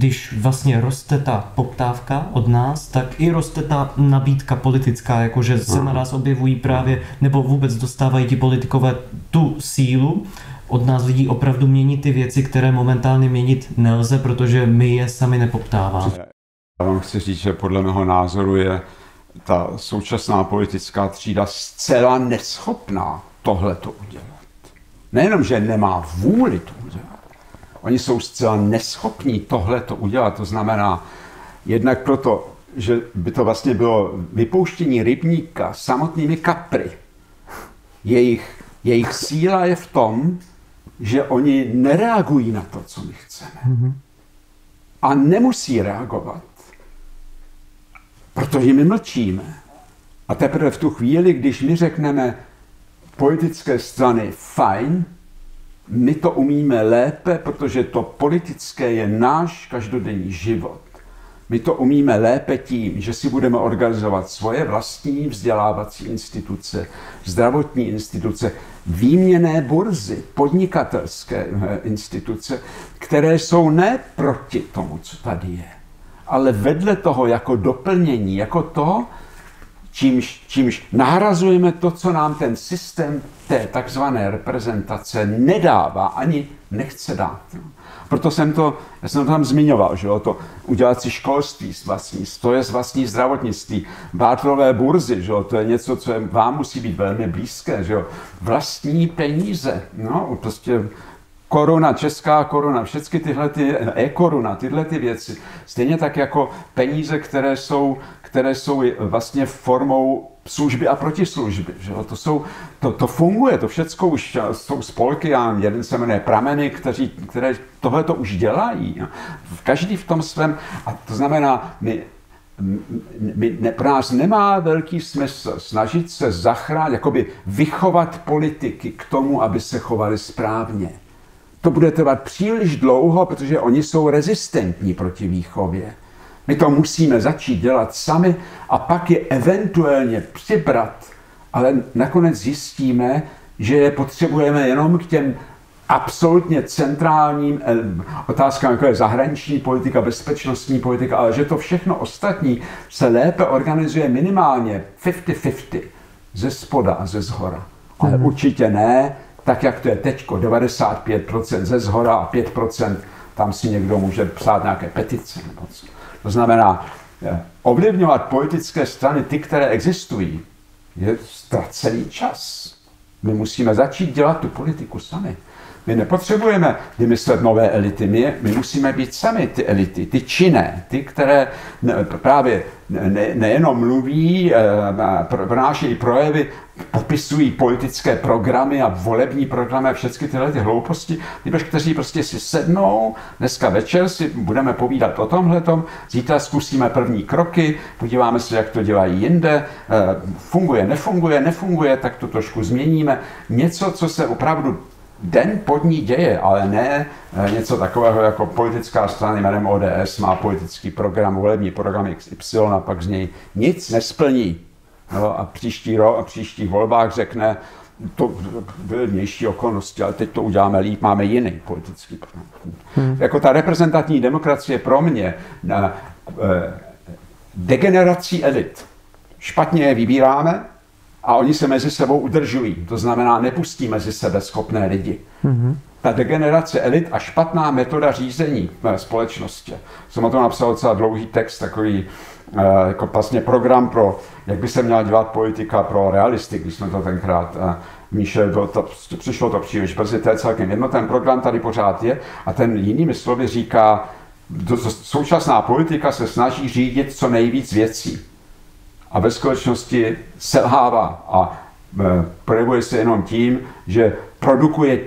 když vlastně roste ta poptávka od nás, tak i roste ta nabídka politická, jakože se na nás objevují právě, nebo vůbec dostávají ti politikové tu sílu, od nás lidí opravdu měnit ty věci, které momentálně měnit nelze, protože my je sami nepoptáváme. Já vám chci říct, že podle mého názoru je ta současná politická třída zcela neschopná tohle to udělat. Nejenom, že nemá vůli to udělat, oni jsou zcela neschopní tohle to udělat. To znamená, jednak proto, že by to vlastně bylo vypouštění rybníka samotnými kapry. Jejich, jejich síla je v tom, že oni nereagují na to, co my chceme. A nemusí reagovat, protože my mlčíme. A teprve v tu chvíli, když my řekneme politické strany fajn, my to umíme lépe, protože to politické je náš každodenní život. My to umíme lépe tím, že si budeme organizovat svoje vlastní vzdělávací instituce, zdravotní instituce, výměné burzy, podnikatelské eh, instituce, které jsou ne proti tomu, co tady je, ale vedle toho jako doplnění, jako to, čímž, čímž nahrazujeme to, co nám ten systém té takzvané reprezentace nedává, ani nechce dát. Proto jsem to, já jsem to tam zmiňoval, že jo, to udělat si školství z vlastní, to je z vlastní zdravotnictví, bátrové burzy, že jo, to je něco, co je, vám musí být velmi blízké, že jo, vlastní peníze, no, prostě koruna, česká koruna, všechny tyhle ty, e-koruna, tyhle ty věci, stejně tak jako peníze, které jsou, které jsou vlastně formou služby a protislužby. Že? To, jsou, to, to funguje, to všechno už jsou spolky, já jeden se jmenuje Prameny, kteří, které tohle to už dělají. Každý v tom svém, a to znamená, my, my, ne, pro nás nemá velký smysl snažit se zachránit, jakoby vychovat politiky k tomu, aby se chovali správně. To bude trvat příliš dlouho, protože oni jsou rezistentní proti výchově. My to musíme začít dělat sami a pak je eventuálně přibrat, ale nakonec zjistíme, že je potřebujeme jenom k těm absolutně centrálním eh, otázkám, jako je zahraniční politika, bezpečnostní politika, ale že to všechno ostatní se lépe organizuje minimálně 50-50 ze spoda a ze zhora. Ale mm. určitě ne, tak jak to je teď, 95% ze zhora a 5% tam si někdo může psát nějaké petice nebo co. To znamená, eh, ovlivňovat politické strany, ty, které existují, je ztracený čas. My musíme začít dělat tu politiku sami. My nepotřebujeme vymyslet nové elity, my, my musíme být sami ty elity, ty činné, ty, které právě ne, nejenom mluví, eh, pronášejí projevy, popisují politické programy a volební programy a všechny tyhle ty hlouposti, ty kteří prostě si sednou, dneska večer si budeme povídat o tomhletom, zítra zkusíme první kroky, podíváme se, jak to dělají jinde, eh, funguje, nefunguje, nefunguje, tak to trošku změníme. Něco, co se opravdu den pod ní děje, ale ne eh, něco takového jako politická strana jménem ODS má politický program, volební program XY a pak z něj nic nesplní. No a příští rok a příštích volbách řekne, to byly vnější okolnosti, ale teď to uděláme líp, máme jiný politický program. Hmm. Jako ta reprezentativní demokracie pro mě na eh, degenerací elit. Špatně je vybíráme, a oni se mezi sebou udržují. To znamená, nepustí mezi sebe schopné lidi. Mm-hmm. Ta degenerace elit a špatná metoda řízení společnosti. Jsem o tom napsal docela dlouhý text, takový uh, jako vlastně program pro, jak by se měla dělat politika pro realisty, když jsme to tenkrát uh, Míše, to, to, přišlo to příliš brzy, to je celkem jedno, ten program tady pořád je a ten jinými slovy říká, současná politika se snaží řídit co nejvíc věcí. A ve skutečnosti selhává a e, projevuje se jenom tím, že produkuje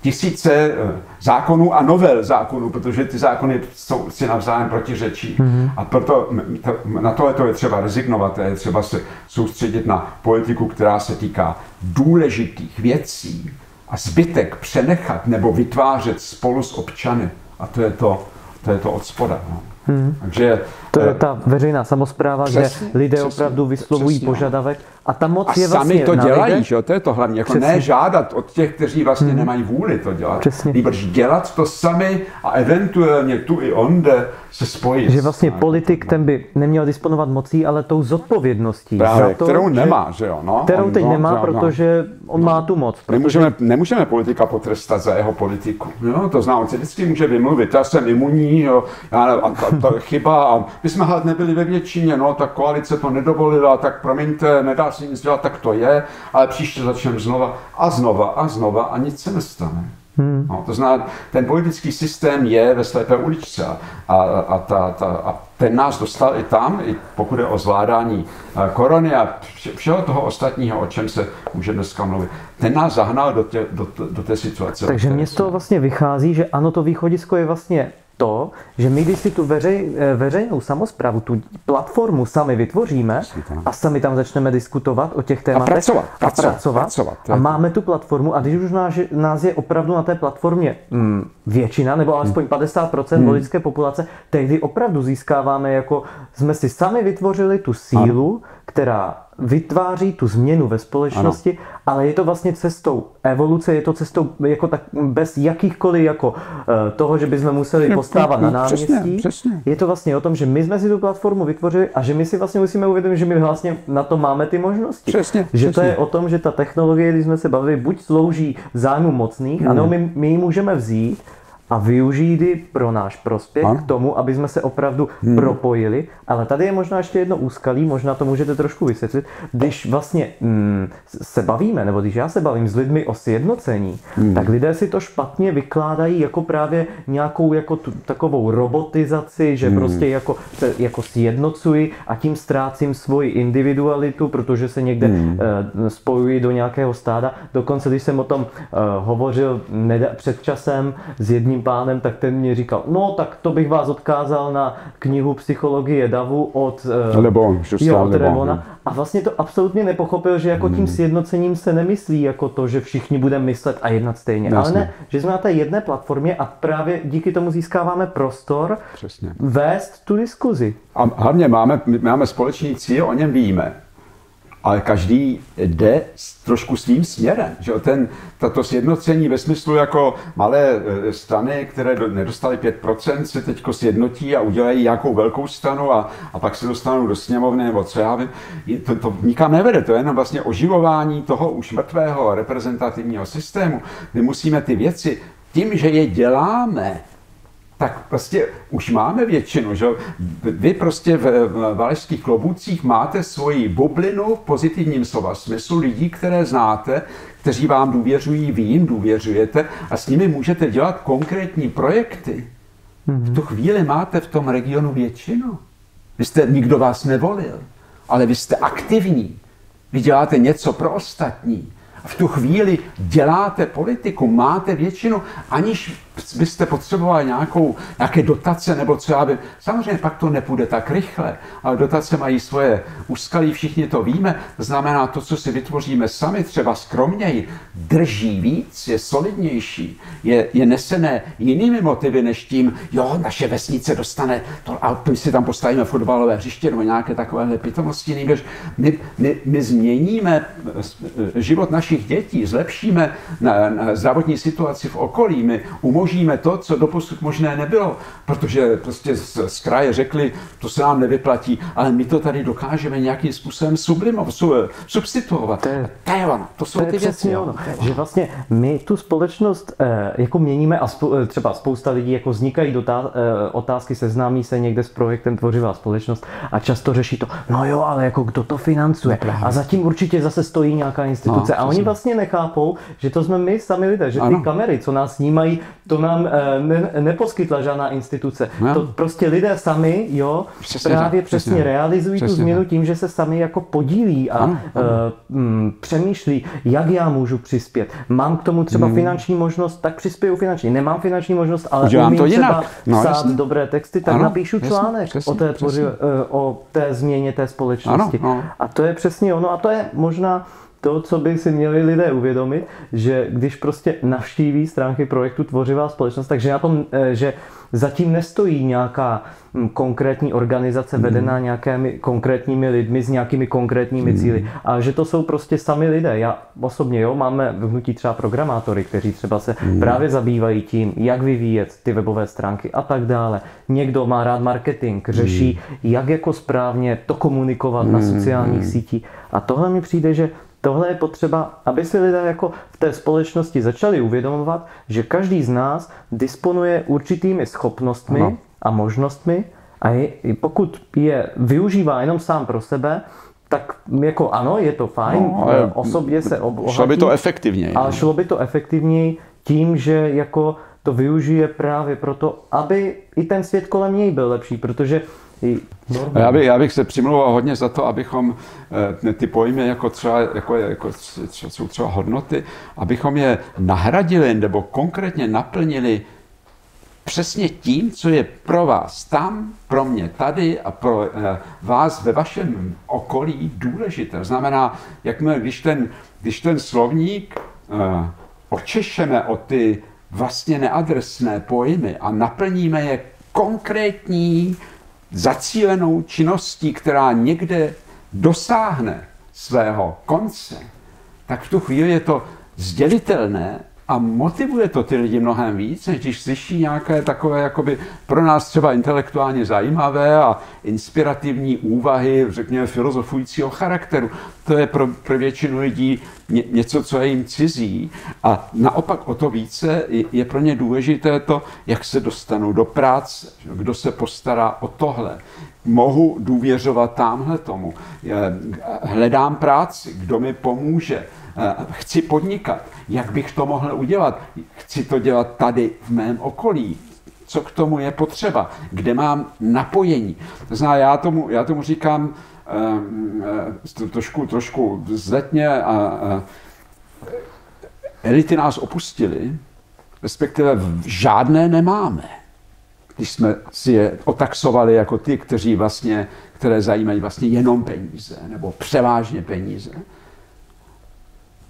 tisíce e, zákonů a novel zákonů, protože ty zákony jsou si navzájem protiřečí. Mm-hmm. A proto to, na tohle to je třeba rezignovat, je třeba se soustředit na politiku, která se týká důležitých věcí a zbytek přenechat nebo vytvářet spolu s občany. A to je to, to, je to od spoda. No. Hmm. Takže, to je ta veřejná samozpráva, přesně, kde lidé přesně, opravdu vyslovují přesně, požadavek a ta moc a je vlastně sami to dělají, že? to je to hlavně. Jako ne žádat od těch, kteří vlastně hmm. nemají vůli to dělat. Přesně. Líbrž dělat to sami a eventuálně tu i onde se spojit. Že vlastně politik ten by neměl disponovat mocí, ale tou zodpovědností. Právě, to, kterou že, nemá, že jo. No? Kterou on, teď no, nemá, no, protože on no. má tu moc. Protože... Nemůžeme, nemůžeme politika potrestat za jeho politiku. Jo? To znám, on si vždycky může vymluvit, já jsem imunní, jo, já, a to, to je chyba. A my jsme hned nebyli ve většině, no, ta koalice to nedovolila, tak promiňte, nedá se nic dělat, tak to je, ale příště začneme znova a znova a znova a nic se nestane. Hmm. No, to znamená, ten politický systém je ve slepé uličce a, a, ta, ta, a ten nás dostal i tam, i pokud je o zvládání korony a všeho toho ostatního, o čem se může dneska mluvit. Ten nás zahnal do, tě, do, do té situace. Takže mě z toho vlastně vychází, že ano, to východisko je vlastně to, že my když si tu veřej, eh, veřejnou samozprávu, tu platformu sami vytvoříme a sami tam začneme diskutovat o těch tématech a pracovat, a, pracovat, pracovat, pracovat a máme tu platformu a když už nás, nás je opravdu na té platformě mm, většina nebo alespoň 50% hmm. voličské populace, tehdy opravdu získáváme jako jsme si sami vytvořili tu sílu, ano. která vytváří tu změnu ve společnosti, ano. ale je to vlastně cestou evoluce, je to cestou jako tak bez jakýchkoliv jako uh, toho, že bychom museli postávat na náměstí. Přesně, přesně. Je to vlastně o tom, že my jsme si tu platformu vytvořili a že my si vlastně musíme uvědomit, že my vlastně na to máme ty možnosti. Přesně, že přesně. to je o tom, že ta technologie, když jsme se bavili, buď slouží zájmu mocných, hmm. anebo my, my ji můžeme vzít a využít ji pro náš prospěch ano. k tomu, aby jsme se opravdu hmm. propojili. Ale tady je možná ještě jedno úskalí, možná to můžete trošku vysvětlit. Když vlastně mm, se bavíme, nebo když já se bavím s lidmi o sjednocení, hmm. tak lidé si to špatně vykládají jako právě nějakou jako tu, takovou robotizaci, že hmm. prostě jako se jako sjednocuji a tím ztrácím svoji individualitu, protože se někde hmm. uh, spojuji do nějakého stáda. Dokonce, když jsem o tom uh, hovořil před časem s jedním pánem, tak ten mě říkal, no tak to bych vás odkázal na knihu Psychologie davu od eh, Lebon, jo, od Lebona. A vlastně to absolutně nepochopil, že jako tím hmm. sjednocením se nemyslí jako to, že všichni budeme myslet a jednat stejně. Jasně. Ale ne, že jsme na té jedné platformě a právě díky tomu získáváme prostor Přesně. vést tu diskuzi. A hlavně máme, máme společný cíl, o něm víme ale každý jde trošku svým směrem. Že ten, tato sjednocení ve smyslu jako malé e, strany, které nedostali 5%, se teď sjednotí a udělají nějakou velkou stranu a, a pak se dostanou do sněmovny nebo co já vím. To, to nikam nevede, to je jenom vlastně oživování toho už mrtvého reprezentativního systému, kdy musíme ty věci tím, že je děláme, tak prostě už máme většinu, že vy prostě v valašských kloboucích máte svoji bublinu v pozitivním slova smyslu lidí, které znáte, kteří vám důvěřují, vy jim důvěřujete a s nimi můžete dělat konkrétní projekty. V tu chvíli máte v tom regionu většinu. Vy jste, nikdo vás nevolil, ale vy jste aktivní. Vy děláte něco pro ostatní v tu chvíli děláte politiku, máte většinu, aniž byste potřebovali nějakou, nějaké dotace nebo co já vím. Samozřejmě pak to nepůjde tak rychle, ale dotace mají svoje úskalí, všichni to víme. Znamená, to, co si vytvoříme sami, třeba skromněji, drží víc, je solidnější, je, je nesené jinými motivy než tím, jo, naše vesnice dostane to, a my si tam postavíme fotbalové hřiště nebo nějaké takové pitomosti. My, my, my změníme život našich dětí, zlepšíme na, na zdravotní situaci v okolí, my umožníme umožníme to, co doposud možné nebylo, protože prostě z, z kraje řekli, to se nám nevyplatí, ale my to tady dokážeme nějakým způsobem sublimovat, substituovat. To, je, to je ono, to jsou to ty věci. Ono. Že vlastně my tu společnost eh, jako měníme a spou, eh, třeba spousta lidí jako vznikají dotá, eh, otázky, seznámí se někde s projektem Tvořivá společnost a často řeší to, no jo, ale jako kdo to financuje. No, a zatím určitě zase stojí nějaká instituce. No, a oni vlastně nechápou, že to jsme my sami lidé, že ano. ty kamery, co nás snímají, to nám eh, ne, neposkytla žádná instituce. No. To prostě lidé sami, jo, přesně právě tak, přesně, přesně realizují přesně tu změnu tak. tím, že se sami jako podílí a ano, ano. Uh, přemýšlí, jak já můžu přispět. Mám k tomu třeba hmm. finanční možnost, tak přispěju finanční. Nemám finanční možnost, ale Udělám umím to jinak. třeba no, psát jasně. dobré texty, tak ano, napíšu jasně, článek přesně, o, té, přesně. Uh, o té změně té společnosti. Ano, no. A to je přesně ono. A to je možná to, co by si měli lidé uvědomit, že když prostě navštíví stránky projektu Tvořivá společnost, takže na tom, eh, že zatím nestojí nějaká hm, konkrétní organizace vedená hmm. nějakými konkrétními lidmi s nějakými konkrétními hmm. cíly. A že to jsou prostě sami lidé. Já osobně, jo, máme v hnutí třeba programátory, kteří třeba se hmm. právě zabývají tím, jak vyvíjet ty webové stránky a tak dále. Někdo má rád marketing, řeší, jak jako správně to komunikovat na sociálních sítích. A tohle mi přijde, že Tohle je potřeba, aby si lidé jako v té společnosti začali uvědomovat, že každý z nás disponuje určitými schopnostmi ano. a možnostmi a je, pokud je využívá jenom sám pro sebe, tak jako ano, je to fajn, no, ale osobně se obohatí. Šlo by to efektivněji. Ale šlo by to efektivněji tím, že jako to využije právě proto, aby i ten svět kolem něj byl lepší, protože já bych, já bych se přimlouval hodně za to, abychom eh, ty pojmy, jako třeba, jako, jako třeba, jsou třeba hodnoty, abychom je nahradili nebo konkrétně naplnili přesně tím, co je pro vás tam, pro mě tady a pro eh, vás ve vašem okolí důležité. Znamená, jakmile, když ten, když ten slovník eh, očešeme o ty vlastně neadresné pojmy a naplníme je konkrétní zacílenou činností, která někde dosáhne svého konce, tak v tu chvíli je to sdělitelné a motivuje to ty lidi mnohem víc, než když slyší nějaké takové jakoby pro nás třeba intelektuálně zajímavé a inspirativní úvahy, řekněme, filozofujícího charakteru. To je pro, pro většinu lidí ně, něco, co je jim cizí. A naopak o to více je, je pro ně důležité to, jak se dostanou do práce, kdo se postará o tohle. Mohu důvěřovat tamhle tomu. Hledám práci, kdo mi pomůže chci podnikat, jak bych to mohl udělat? Chci to dělat tady v mém okolí. Co k tomu je potřeba? Kde mám napojení? To znamená, já tomu, já tomu říkám uh, trošku, trošku zletně a, elity nás opustili, respektive žádné nemáme. Když jsme si je otaxovali jako ty, kteří vlastně, které zajímají vlastně jenom peníze, nebo převážně peníze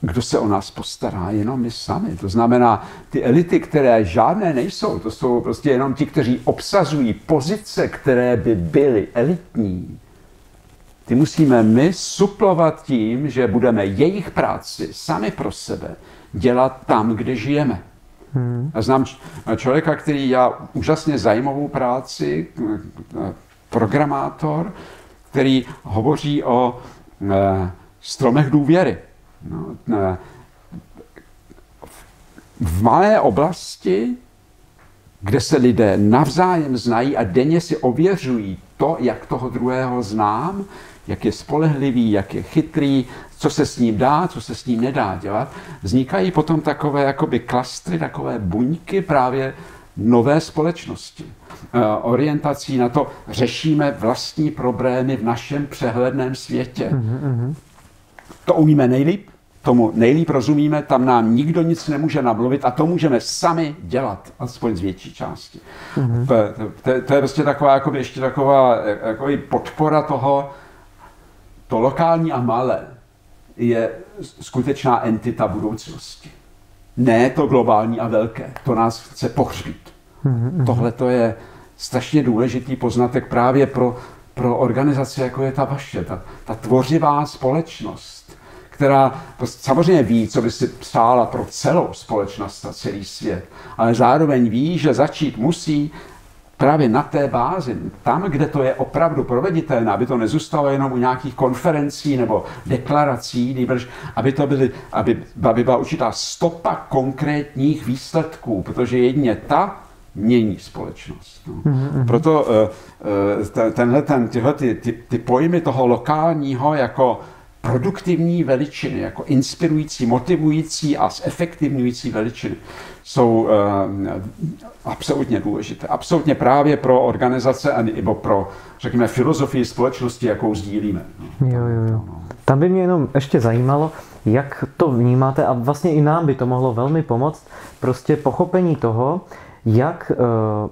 kdo se o nás postará? Jenom my sami. To znamená, ty elity, které žádné nejsou, to jsou prostě jenom ti, kteří obsazují pozice, které by byly elitní. Ty musíme my suplovat tím, že budeme jejich práci sami pro sebe dělat tam, kde žijeme. Hmm. Já znám člověka, který dělá úžasně zajímavou práci, programátor, který hovoří o eh, stromech důvěry. No, v malé oblasti, kde se lidé navzájem znají a denně si ověřují to, jak toho druhého znám, jak je spolehlivý, jak je chytrý, co se s ním dá, co se s ním nedá dělat, vznikají potom takové jakoby klastry, takové buňky právě nové společnosti. Eh, orientací na to řešíme vlastní problémy v našem přehledném světě. Mm-hmm. To umíme nejlíp, tomu nejlíp rozumíme, tam nám nikdo nic nemůže namluvit a to můžeme sami dělat, aspoň z větší části. Mm-hmm. To, to, to je prostě taková, jako ještě taková jako podpora toho, to lokální a malé je skutečná entita budoucnosti. Ne to globální a velké, to nás chce pohřbít. Mm-hmm. Tohle to je strašně důležitý poznatek právě pro, pro organizace, jako je ta vaše, ta, ta tvořivá společnost která samozřejmě ví, co by si přála pro celou společnost a celý svět, ale zároveň ví, že začít musí právě na té bázi, tam, kde to je opravdu proveditelné, aby to nezůstalo jenom u nějakých konferencí nebo deklarací, aby to byly, aby, aby byla určitá stopa konkrétních výsledků, protože jedině ta mění společnost. No. Mm-hmm. Proto uh, tenhle, ten, tyhle ty, ty, ty pojmy toho lokálního jako produktivní veličiny, jako inspirující, motivující a zefektivňující veličiny jsou uh, absolutně důležité. Absolutně právě pro organizace nebo pro, řekněme, filozofii společnosti, jakou sdílíme. No. Jo, jo, jo. Tam by mě jenom ještě zajímalo, jak to vnímáte a vlastně i nám by to mohlo velmi pomoct, prostě pochopení toho, jak, eh,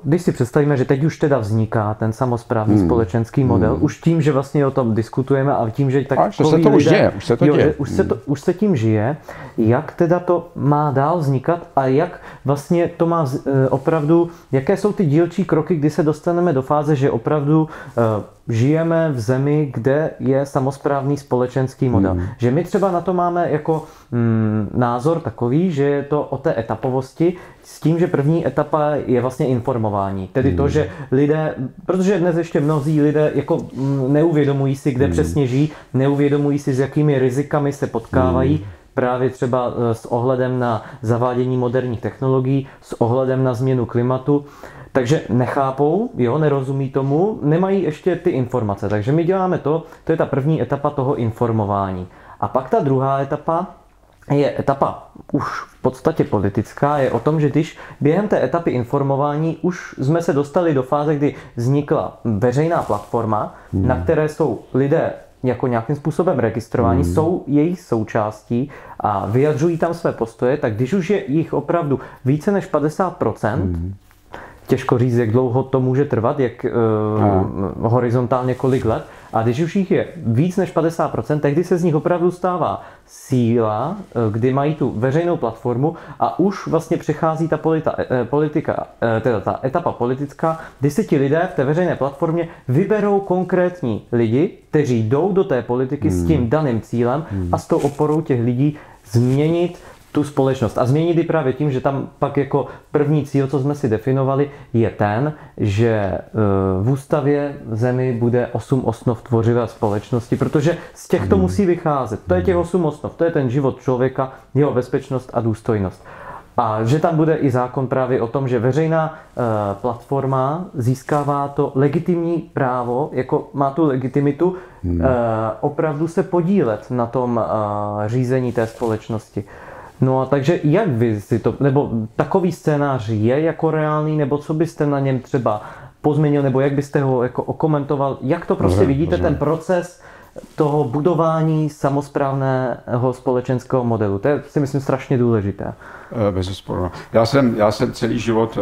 když si představíme, že teď už teda vzniká ten samozprávný hmm. společenský model, hmm. už tím, že vlastně o tom diskutujeme a tím, že tak a, se to lidé, už děje, už se to jo, děje. Už, se to, už se tím žije, jak teda to má dál vznikat a jak vlastně to má eh, opravdu, jaké jsou ty dílčí kroky, kdy se dostaneme do fáze, že opravdu žijeme v zemi, kde je samozprávný společenský model. Hmm. Že my třeba na to máme jako mm, názor takový, že je to o té etapovosti s tím, že první etapa je vlastně informování. Tedy hmm. to, že lidé, protože dnes ještě mnozí lidé jako mm, neuvědomují si, kde hmm. přesně žijí, neuvědomují si, s jakými rizikami se potkávají, hmm právě třeba e, s ohledem na zavádění moderních technologií, s ohledem na změnu klimatu. Takže nechápou, jo, nerozumí tomu, nemají ještě ty informace. Takže my děláme to, to je ta první etapa toho informování. A pak ta druhá etapa je etapa už v podstatě politická, je o tom, že když během té etapy informování už jsme se dostali do fáze, kdy vznikla veřejná platforma, hmm. na které jsou lidé jako nějakým způsobem registrováni, hmm. jsou jejich součástí a vyjadřují tam své postoje, tak když už je jich opravdu více než 50%, hmm těžko říct, jak dlouho to může trvat, jak uh, horizontálně kolik let. A když už jich je víc než 50%, tehdy se z nich opravdu stává síla, eh, kdy mají tu veřejnou platformu a už vlastně přechází ta polita, eh, politika, teda ta etapa politická, kdy se ti lidé v té veřejné platformě vyberou konkrétní lidi, kteří jdou do té politiky hmm. s tím daným cílem hmm. a s tou oporou těch lidí změnit tu společnost. A změnit ji právě tím, že tam pak jako první cíl, co jsme si definovali, je ten, že e, v ústavě zemi bude 8 osnov tvořivé společnosti, protože z těch to hmm. musí vycházet. To je těch 8 osnov, to je ten život člověka, jeho bezpečnost a důstojnost. A že tam bude i zákon právě o tom, že veřejná e, platforma získává to legitimní právo, jako má tu legitimitu, hmm. e, opravdu se podílet na tom řízení té společnosti. No a takže jak vy si to, nebo takový scénář je jako reálný, nebo co byste na něm třeba pozměnil, nebo jak byste ho jako okomentoval, jak to prostě dobře, vidíte, dobře. ten proces toho budování samozprávného společenského modelu. To je si myslím strašně důležité. Eh, bez sporu. Já jsem, já jsem celý život,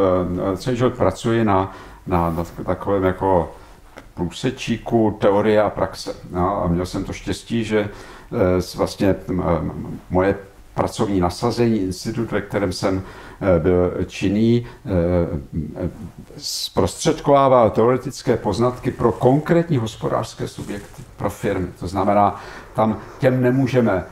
eh, celý život pracuji na, na, na takovém jako průsečíku teorie a praxe. No, a měl jsem to štěstí, že eh, vlastně moje pracovní nasazení, institut, ve kterém jsem eh, byl činný, eh, zprostředkovával teoretické poznatky pro konkrétní hospodářské subjekty, pro firmy. To znamená, tam těm nemůžeme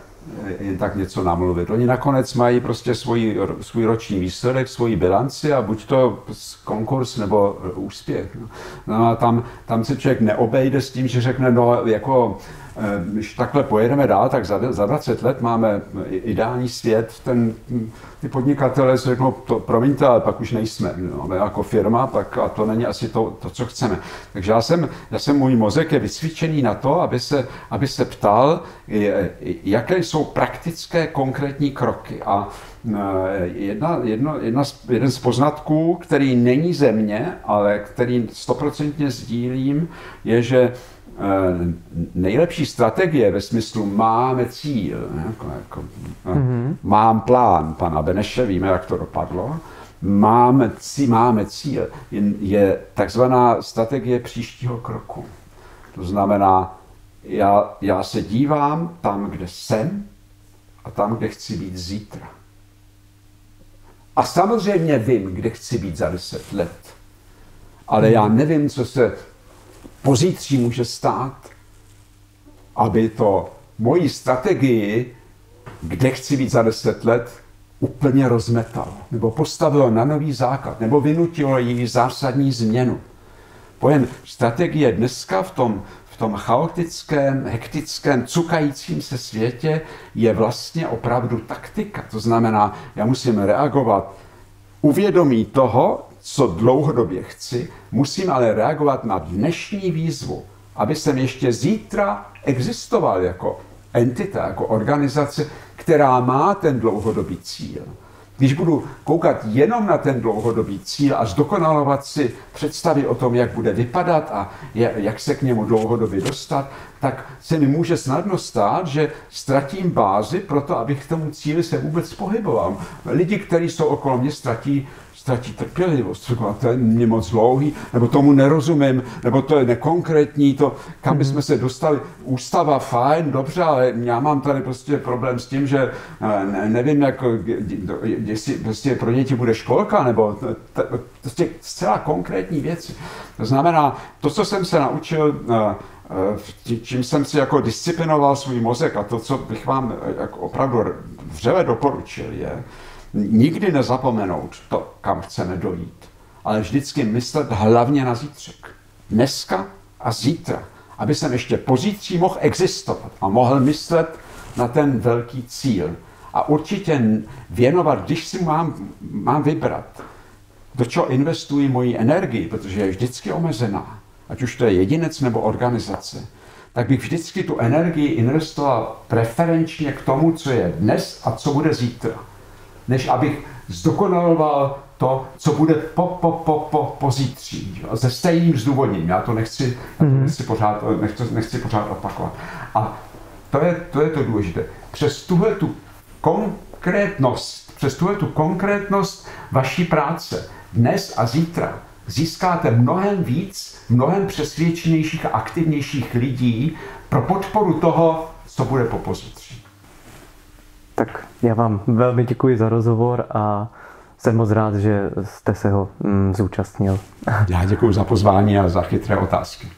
eh, jen tak něco namluvit. Oni nakonec mají prostě svůj, svůj roční výsledek, svoji bilanci a buď to konkurs nebo úspěch. No a tam, tam se člověk neobejde s tím, že řekne, no jako když takhle pojedeme dál, tak za, za 20 let máme ideální svět, ten, ty podnikatele řeknou, to, promiňte, ale pak už nejsme. No, jako firma, tak a to není asi to, to, co chceme. Takže já jsem, já jsem, můj mozek je vycvičený na to, aby se, aby se ptal, jaké jsou praktické konkrétní kroky. A eh, jedna, jedno, jedna z, jeden z poznatků, který není ze mě, ale který stoprocentně sdílím, je, že Eh, nejlepší strategie ve smyslu máme cíl, jako, jako, mm-hmm. mám plán pana Beneše, víme, jak to dopadlo, máme, cí, máme cíl, je, je takzvaná strategie příštího kroku. To znamená, já, já se dívám tam, kde jsem a tam, kde chci být zítra. A samozřejmě vím, kde chci být za deset let. Ale já nevím, co se pozítří může stát, aby to moji strategii, kde chci být za deset let, úplně rozmetalo, nebo postavilo na nový základ, nebo vynutilo její zásadní změnu. Pojem strategie dneska v tom, v tom chaotickém, hektickém, cukajícím se světě je vlastně opravdu taktika. To znamená, já musím reagovat uvědomí toho, co dlouhodobě chci, musím ale reagovat na dnešní výzvu, aby jsem ještě zítra existoval jako entita, jako organizace, která má ten dlouhodobý cíl. Když budu koukat jenom na ten dlouhodobý cíl a zdokonalovat si představy o tom, jak bude vypadat a jak se k němu dlouhodobě dostat, tak se mi může snadno stát, že ztratím bázi pro to, abych k tomu cíli se vůbec pohyboval. Lidi, kteří jsou okolo mě, ztratí ztratí trpělivost, třeba to je mě moc dlouhý, nebo tomu nerozumím, nebo to je nekonkrétní, to, kam mm-hmm. bychom se dostali. Ústava fajn, dobře, ale já mám tady prostě problém s tím, že ne, nevím, jak, jestli prostě pro děti bude školka, nebo prostě zcela konkrétní věci. To znamená, to, co jsem se naučil čím jsem si jako disciplinoval svůj mozek a to, co bych vám jako opravdu vřele doporučil, je nikdy nezapomenout to, kam chceme dojít, ale vždycky myslet hlavně na zítřek. Dneska a zítra, aby jsem ještě pozítří mohl existovat a mohl myslet na ten velký cíl. A určitě věnovat, když si mám, mám vybrat, do čeho investuji moji energii, protože je vždycky omezená, ať už to je jedinec nebo organizace, tak bych vždycky tu energii investoval preferenčně k tomu, co je dnes a co bude zítra. Než abych zdokonaloval to, co bude po, po, po, po, po zítří. Se stejným zdůvodněním. Já to nechci, já to mhm. nechci, pořád, nechci, nechci pořád opakovat. A to je, to je to důležité. Přes tuhle tu konkrétnost, přes tuhle tu konkrétnost vaší práce dnes a zítra získáte mnohem víc, mnohem přesvědčenějších a aktivnějších lidí pro podporu toho, co bude po pozítří. Tak já vám velmi děkuji za rozhovor a jsem moc rád, že jste se ho mm, zúčastnil. Já děkuji za pozvání a za chytré otázky.